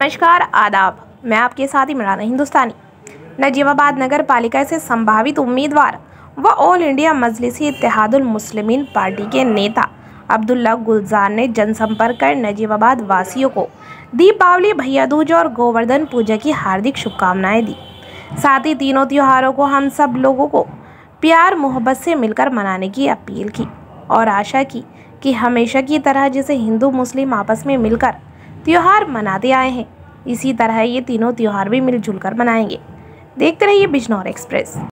नमस्कार, आदाब। मैं आपके साथ इमरान हिंदुस्तानी। नजीबाबाद नगर पालिका से संभावित उम्मीदवार व all India Majlisi Muslimeen party के नेता अब्दुल्ला गुलजार ने जनसंपर्क कर नजीबाबाद वासियों को दीपावली, भैया दूज और गोवर्धन पूजा की हार्दिक शुभकामनाएँ दी। साथ ही तीनों त्योहारों को हम सब लोगों को प्यार, मोहब्बत से मिलकर मनाने की अपील की और आशा की कि हमेशा की तरह जैसे हिंदू, मुस्लिम आपस में मिलकर त्यौहार मनाते आए हैं, इसी तरह ये तीनों त्यौहार भी मिलजुल कर मनाएँगे। देखते रहिए बिजनौर एक्सप्रेस।